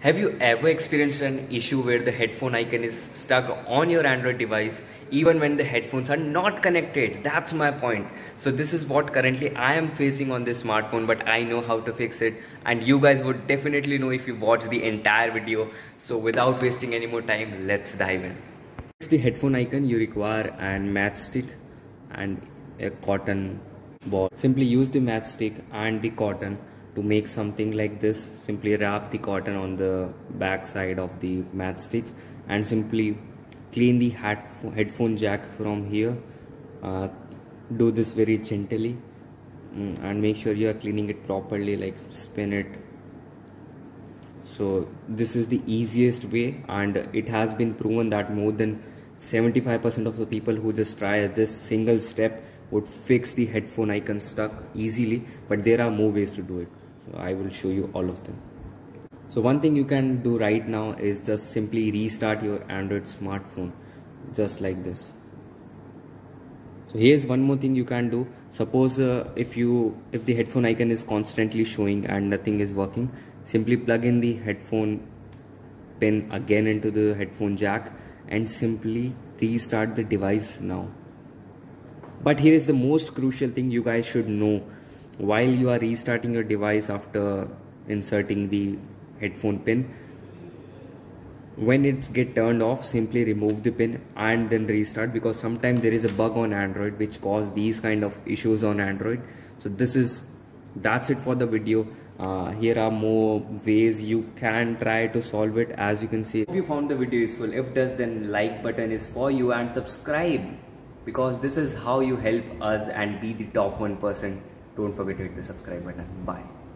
Have you ever experienced an issue where the headphone icon is stuck on your Android device even when the headphones are not connected? That's my point. So this is what currently I am facing on this smartphone but I know how to fix it and you guys would definitely know if you watch the entire video. So without wasting any more time, let's dive in. It's the headphone icon you require and matchstick and a cotton ball. Simply use the matchstick and the cotton to make something like this simply wrap the cotton on the back side of the matchstick and simply clean the headphone jack from here uh, do this very gently mm, and make sure you are cleaning it properly like spin it. So this is the easiest way and it has been proven that more than 75% of the people who just try this single step would fix the headphone icon stuck easily but there are more ways to do it I will show you all of them. So one thing you can do right now is just simply restart your Android smartphone just like this. So here's one more thing you can do. Suppose uh, if you if the headphone icon is constantly showing and nothing is working simply plug in the headphone pin again into the headphone jack and simply restart the device now. But here is the most crucial thing you guys should know while you are restarting your device after inserting the headphone pin when it's get turned off simply remove the pin and then restart because sometimes there is a bug on android which cause these kind of issues on android. So this is that's it for the video. Uh, here are more ways you can try to solve it. As you can see if you found the video useful. If does then like button is for you and subscribe because this is how you help us and be the top one percent don't forget to hit the subscribe button. Bye